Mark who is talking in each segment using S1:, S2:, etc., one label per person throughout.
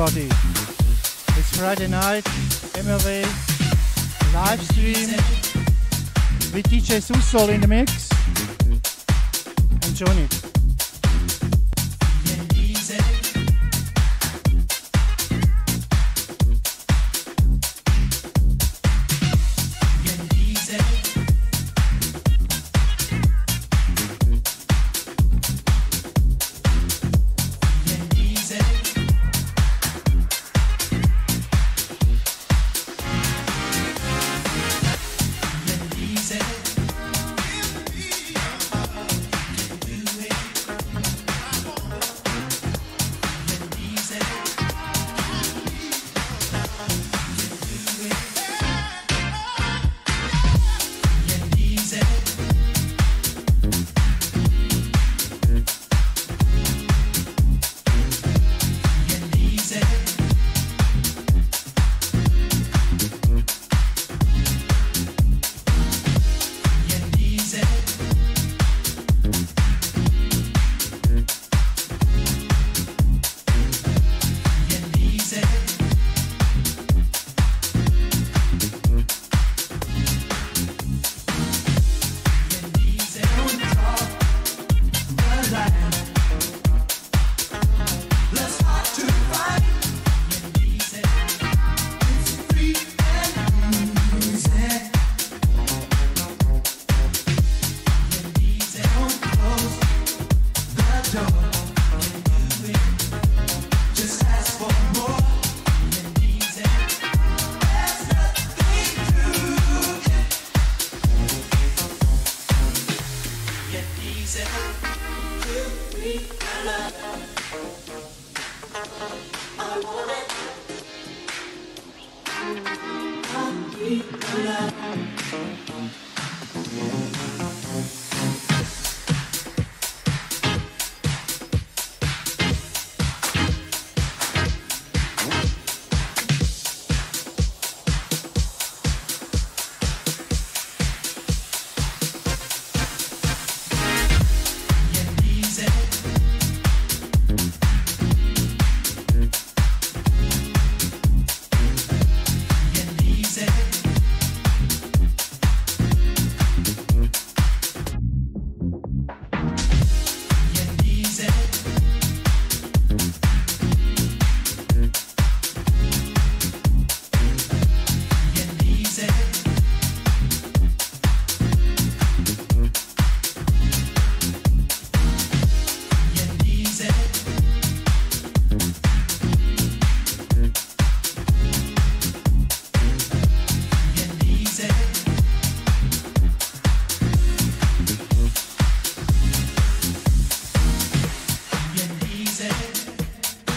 S1: Everybody. It's Friday night, MLV live stream with DJ Souxsoul in the mix. Enjoy it.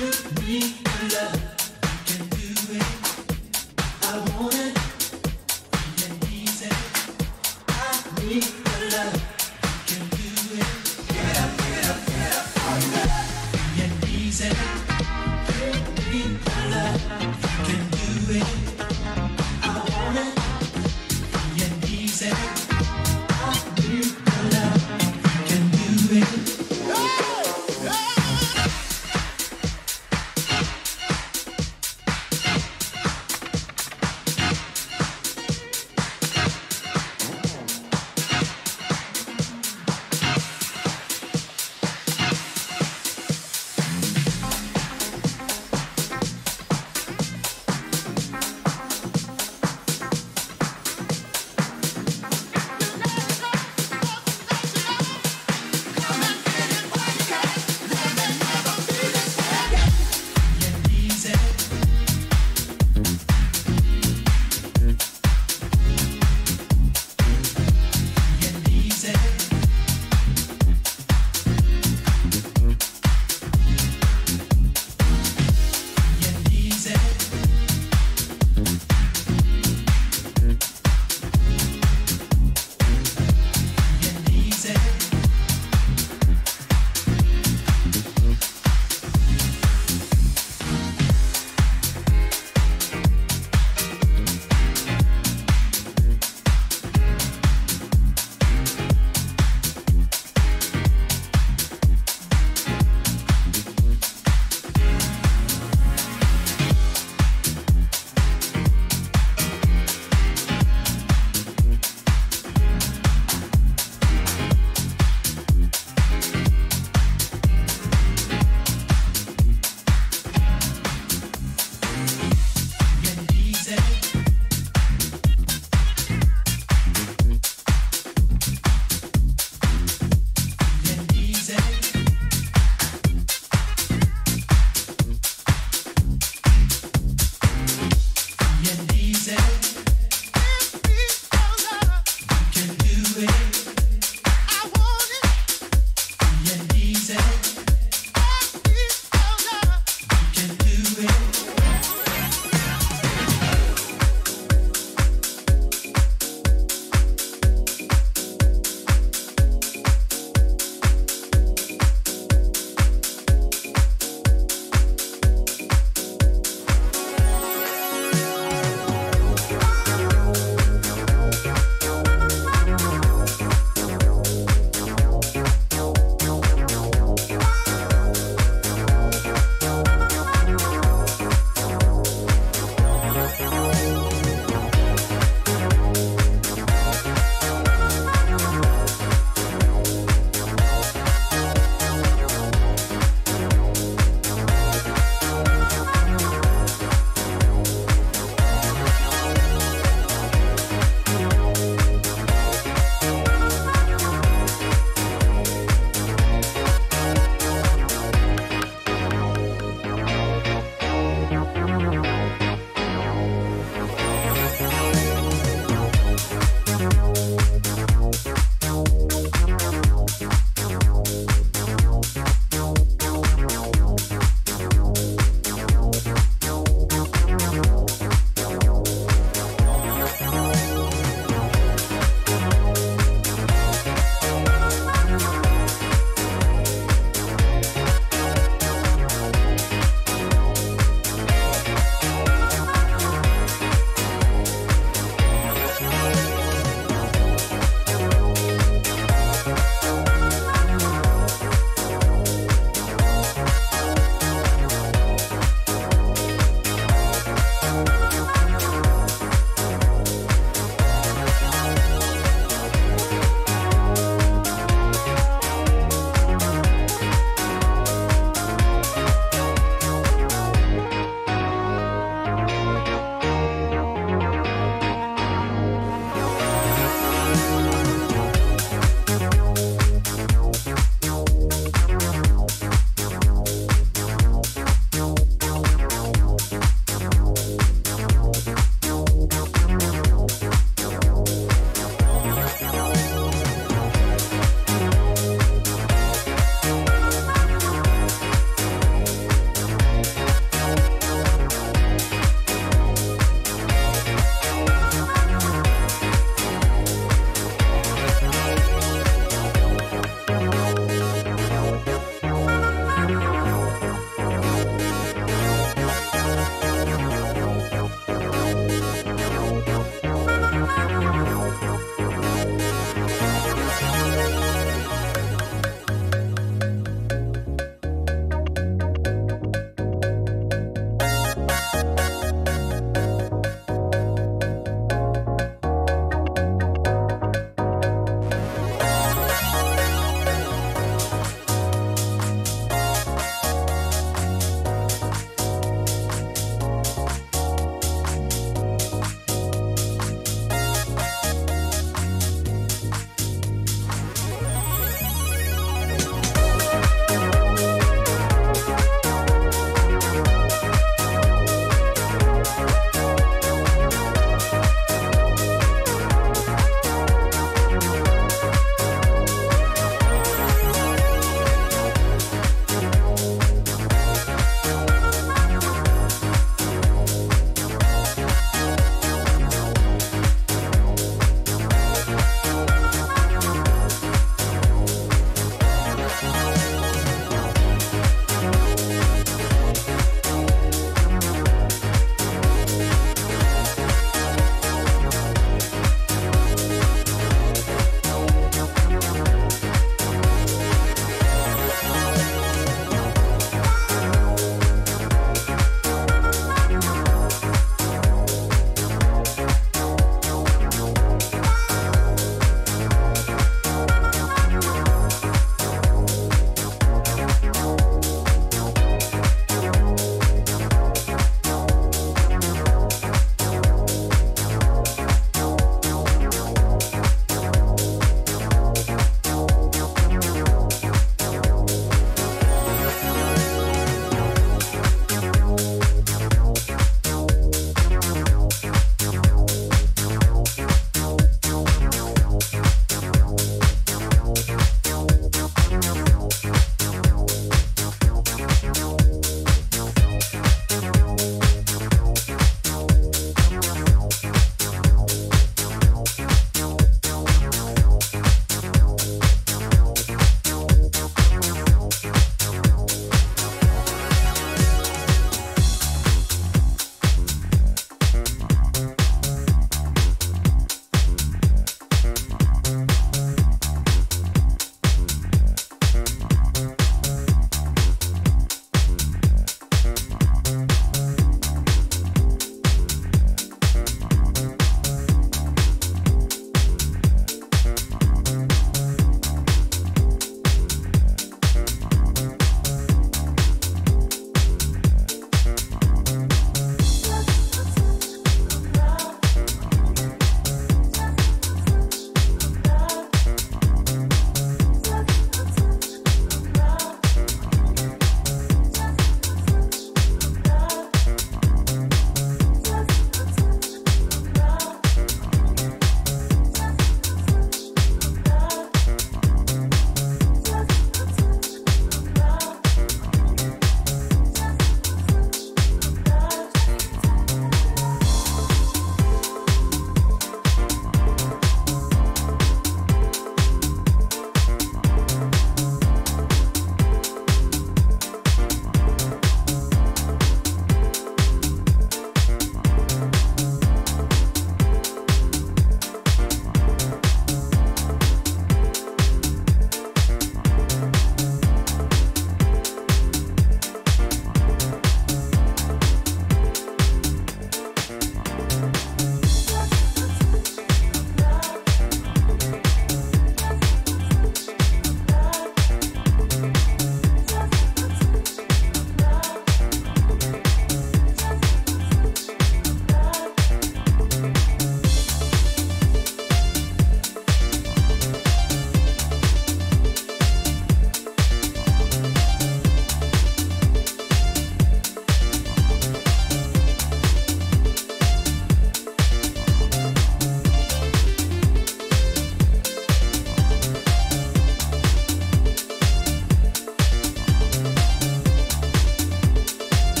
S2: me be love.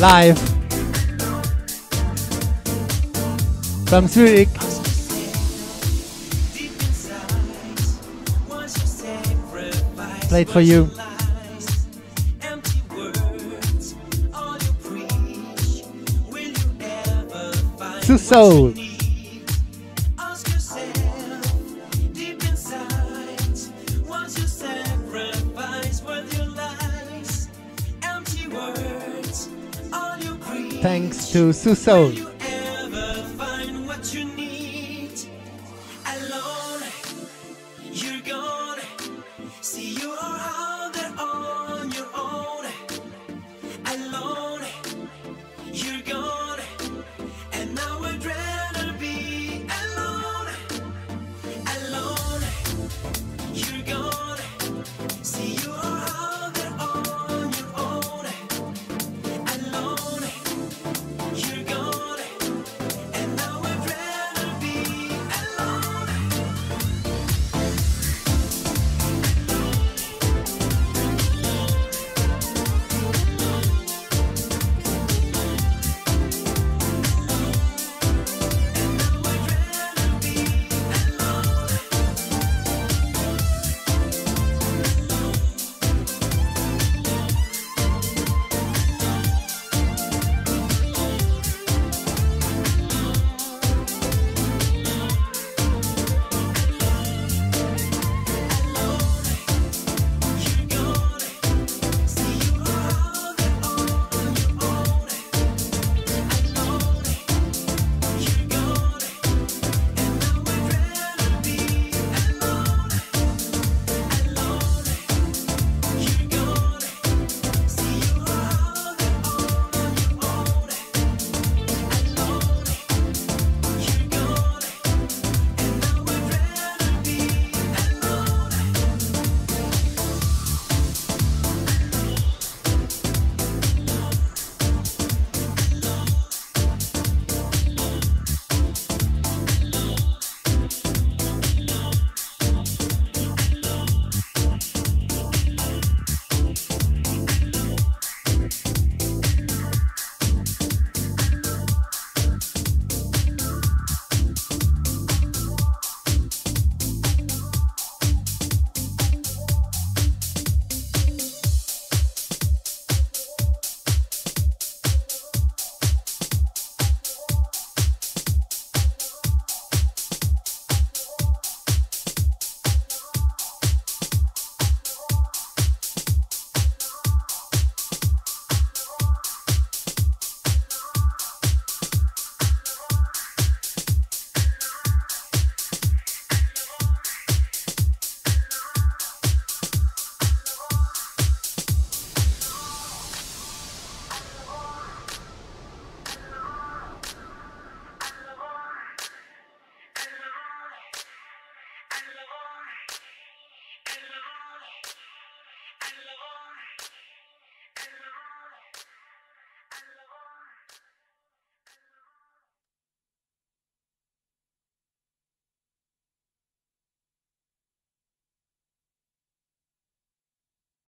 S1: Live from Zurich. Played for you. To soul. Sussão.